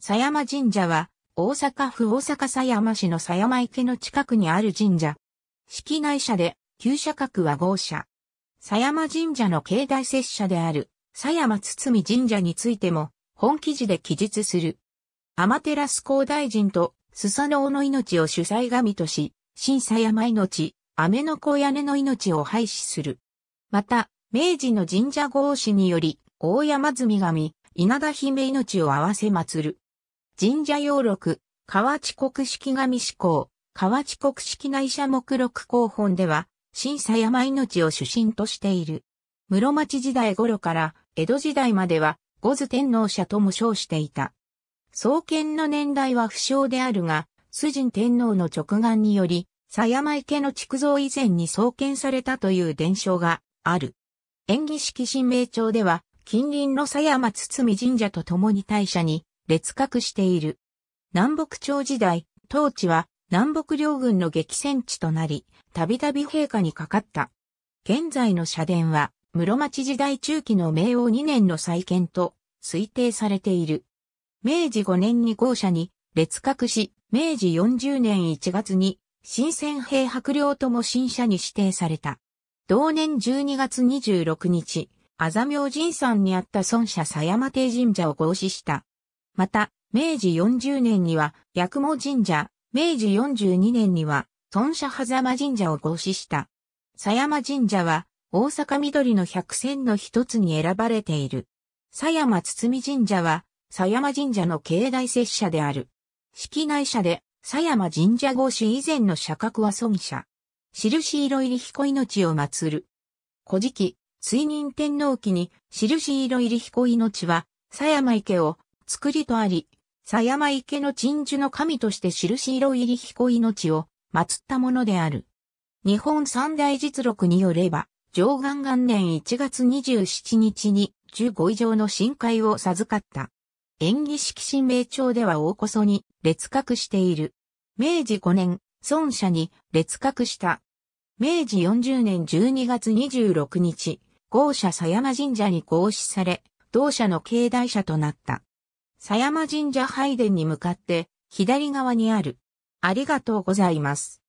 狭山神社は、大阪府大阪狭山市の狭山池の近くにある神社。式内社で、旧社格は号社。狭山神社の境内摂社である、狭山堤神社についても、本記事で記述する。天照高大臣と、スサノオの命を主催神とし、新狭山命、雨の子屋根の命を廃止する。また、明治の神社合祀により、大山積神、稲田姫命を合わせ祀る。神社要録、河内国式神志向、河内国式内社目録広本では、新狭山命を主神としている。室町時代頃から江戸時代までは、五津天皇社とも称していた。創建の年代は不詳であるが、崇神天皇の直眼により、狭山池の築造以前に創建されたという伝承がある。演技式神明町では、近隣の狭山堤神社と共に大社に列格している。南北朝時代、当地は南北両軍の激戦地となり、たびたび陛下にかかった。現在の社殿は、室町時代中期の明王2年の再建と推定されている。明治5年に豪社に列格し、明治40年1月に新鮮兵白領とも新社に指定された。同年12月26日、あざ明神山にあった孫社狭山亭神社を合祀した。また、明治40年には、八雲神社、明治42年には、孫社狭間神社を合祀した。狭山神社は、大阪緑の百選の一つに選ばれている。狭山堤神社は、狭山神社の境内摂社である。式内社で、狭山神社合祀以前の社格は孫社。印色入り彦命を祀る。古事記、水任天皇記に、印色入り彦命は、狭山池を、作りとあり、狭山池の鎮守の神として印色入り彦命を、祀ったものである。日本三大実録によれば、上岸元年1月27日に15以上の深海を授かった。演技式神明帳では大こそに列格している。明治5年、孫社に列格した。明治40年12月26日、豪社狭山神社に合祀され、同社の境内社となった。狭山神社拝殿に向かって左側にある。ありがとうございます。